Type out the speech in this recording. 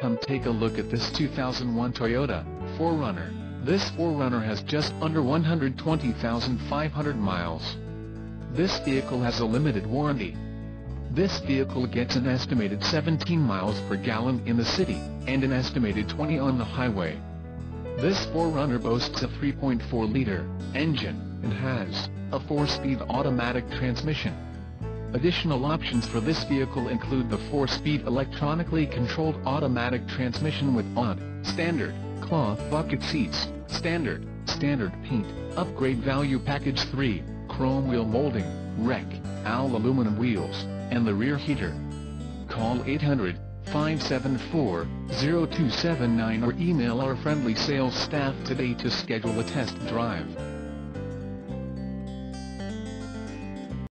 Come take a look at this 2001 Toyota 4Runner. This 4Runner has just under 120,500 miles. This vehicle has a limited warranty. This vehicle gets an estimated 17 miles per gallon in the city, and an estimated 20 on the highway. This 4Runner boasts a 3.4-liter engine, and has a 4-speed automatic transmission. Additional options for this vehicle include the 4-speed electronically controlled automatic transmission with odd, standard, cloth bucket seats, standard, standard paint, upgrade value package 3, chrome wheel molding, rec, AL aluminum wheels, and the rear heater. Call 800-574-0279 or email our friendly sales staff today to schedule a test drive.